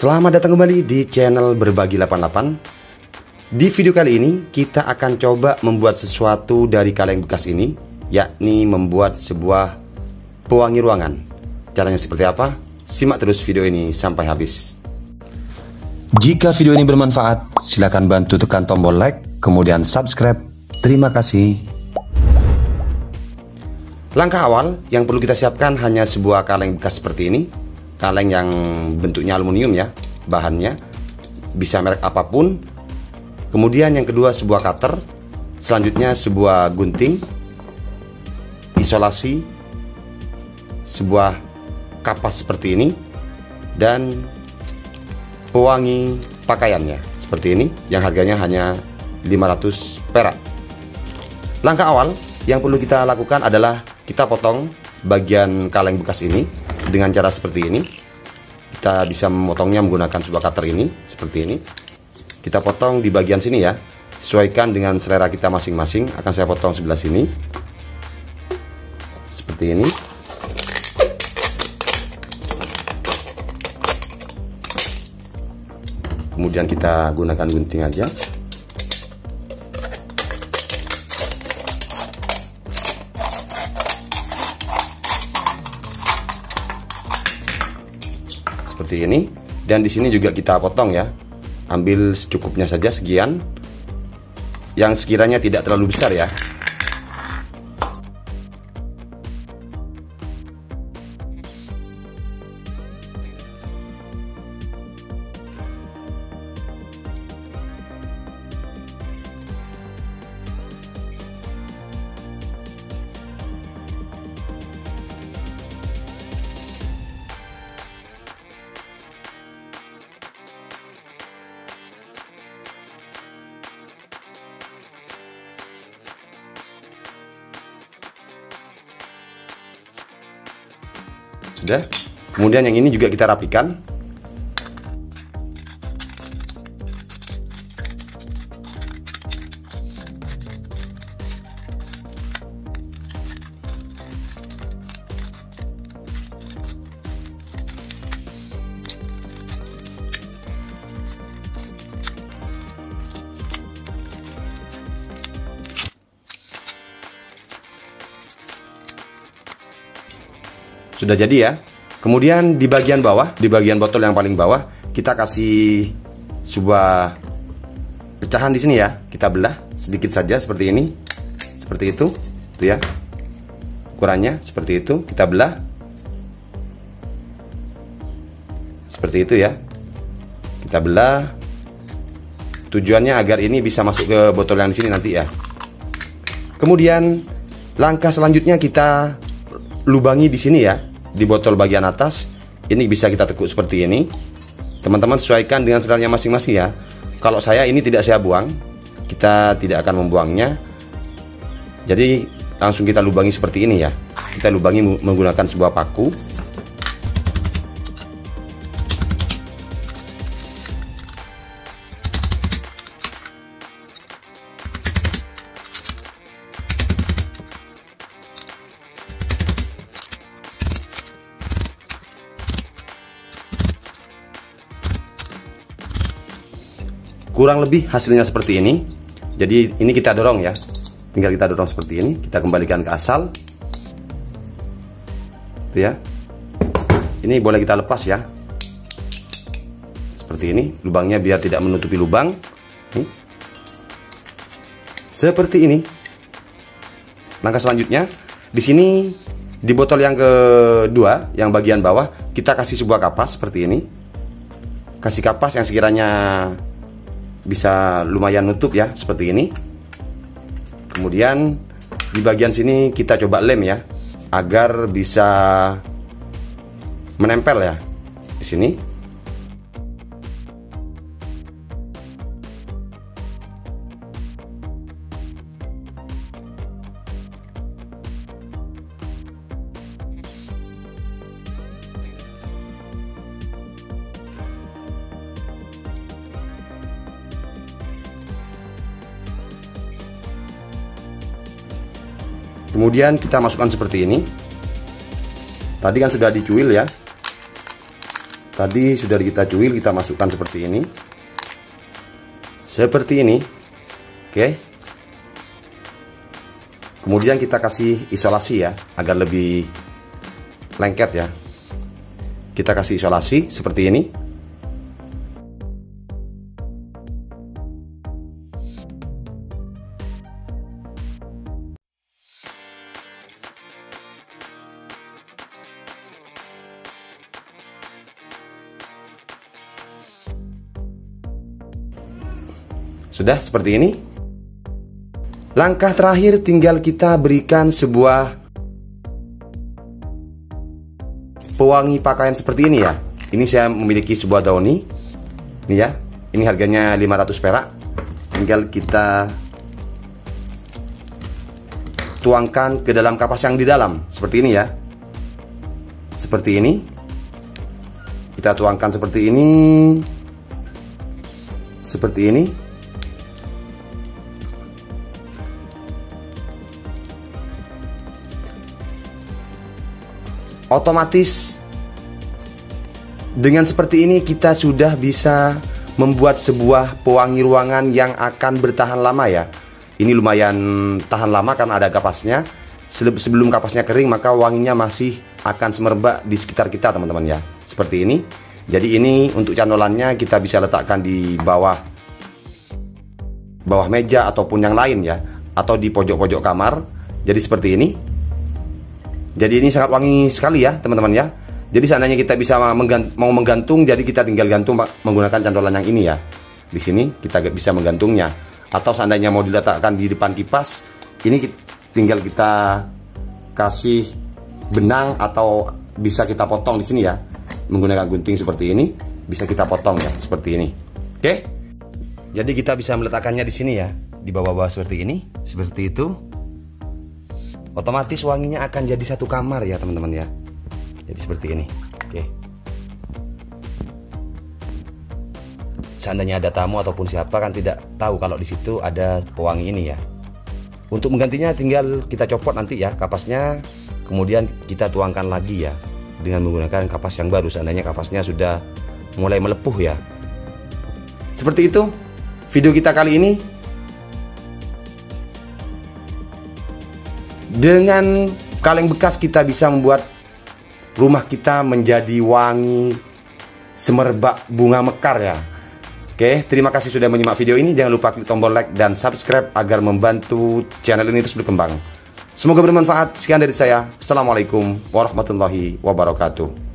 Selamat datang kembali di channel Berbagi 88 Di video kali ini kita akan coba membuat sesuatu dari kaleng bekas ini Yakni membuat sebuah pewangi ruangan. Caranya seperti apa? Simak terus video ini sampai habis. Jika video ini bermanfaat silakan bantu tekan tombol like Kemudian subscribe. Terima kasih. Langkah awal yang perlu kita siapkan hanya sebuah kaleng bekas seperti ini kaleng yang bentuknya aluminium ya bahannya. Bisa merek apa pun. Kemudian yang kedua sebuah cutter. Selanjutnya sebuah gunting. Isolasi. Sebuah kapas seperti ini. Dan pewangi pakaiannya seperti ini yang harganya hanya 500 perak. Langkah awal yang perlu kita lakukan adalah kita potong bagian kaleng bekas ini dengan cara seperti ini kita bisa memotongnya menggunakan sebuah cutter ini seperti ini. Kita potong di bagian sini ya. Sesuaikan dengan selera kita masing-masing. Akan saya potong sebelah sini. Seperti ini. Kemudian kita gunakan gunting aja seperti ini. Dan di sini juga kita potong ya. Ambil secukupnya saja sekian. Yang sekiranya tidak terlalu besar ya Sudah. Kemudian yang ini juga kita rapikan. Sudah jadi ya. Kemudian di bagian bawah, di bagian botol yang paling bawah, kita kasih sebuah pecahan di sini ya. Kita belah sedikit saja seperti ini. Seperti itu, tuh ya. Ukurannya seperti itu, kita belah. Seperti itu ya. Kita belah. Tujuannya agar ini bisa masuk ke botol yang di sini nanti ya. Kemudian langkah selanjutnya kita lubangi di sini ya di botol bagian atas. Ini bisa kita tekuk seperti ini. Teman-teman sesuaikan dengan seleranya masing-masing ya. Kalau saya ini tidak saya buang. Kita tidak akan membuangnya. Jadi langsung kita lubangi seperti ini ya. Kita lubangi menggunakan sebuah paku kurang lebih hasilnya seperti ini. Jadi ini kita dorong ya. Tinggal kita dorong seperti ini. Kita kembalikan ke asal. Itu ya. Ini boleh kita lepas ya. Seperti ini. Lubangnya biar tidak menutupi lubang. Nih. seperti ini. Langkah selanjutnya. Di sini di botol yang kedua yang bagian bawah kita kasih sebuah kapas seperti ini. Kasih kapas yang sekiranya bisa lumayan nutup ya seperti ini. Kemudian di bagian sini kita coba lem ya agar bisa menempel ya di sini Kemudian kita masukkan seperti ini. Tadi kan sudah dicuil ya. Tadi sudah kita cuil, kita masukkan seperti ini. Seperti ini. Oke. Kemudian kita kasih isolasi ya, agar lebih lengket ya. Kita kasih isolasi seperti ini. Sudah seperti ini. Langkah terakhir tinggal kita berikan sebuah pewangi pakaian seperti ini ya. Ini saya memiliki sebuah dauni. Ini ya. Ini harganya 500 perak. Tinggal kita tuangkan ke dalam kapas yang di dalam seperti ini ya. Seperti ini. Kita tuangkan seperti ini. Seperti ini. Otomatis dengan seperti ini kita sudah bisa membuat sebuah pewangi ruangan yang akan bertahan lama ya. Ini lumayan tahan lama karena ada kapasnya. Sebelum kapasnya kering maka wanginya masih akan semerbak di sekitar kita teman-teman ya. Seperti ini. Jadi ini untuk canolannya kita bisa letakkan di bawah bawah meja ataupun yang lain ya atau di pojok-pojok kamar. Jadi seperti ini. Jadi ini sangat wangi sekali ya teman-teman ya. Jadi seandainya kita bisa menggant mau menggantung, jadi kita tinggal gantung menggunakan cantolan yang ini ya. Di sini kita bisa menggantungnya. Atau seandainya mau diletakkan di depan kipas, ini tinggal kita kasih benang atau bisa kita potong di sini ya. Menggunakan gunting seperti ini, bisa kita potong ya, seperti ini. Oke? Jadi kita bisa meletakkannya di sini ya, di bawah-bawah seperti ini, seperti itu otomatis wanginya akan jadi satu kamar ya teman-teman ya. Jadi seperti ini. Oke. Seandainya ada tamu ataupun siapa kan tidak tahu kalau di situ ada pewangi ini ya. Untuk menggantinya tinggal kita copot nanti ya kapasnya kemudian kita tuangkan lagi ya dengan menggunakan kapas yang baru. Seandainya kapasnya sudah mulai melepuh ya. Seperti itu video kita kali ini Dengan kaleng bekas kita bisa membuat rumah kita menjadi wangi semerbak bunga mekar ya. Oke, terima kasih sudah menyimak video ini. Jangan lupa klik tombol like dan subscribe agar membantu channel ini terus berkembang. Semoga bermanfaat. Sekian dari saya. Assalamualaikum warahmatullahi wabarakatuh.